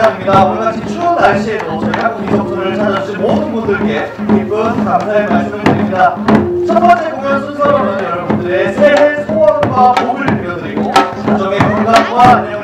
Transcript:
감사드립니다. 오늘같이 추운 날씨에도 저희 한국인 청소를 찾아주신 모든 분들께 깊은 감사의 말씀을 드립니다. 첫 번째 공연 순서로는 여러분들의 새해 소원과 복을 빌어드리고 가정의 건강과 안녕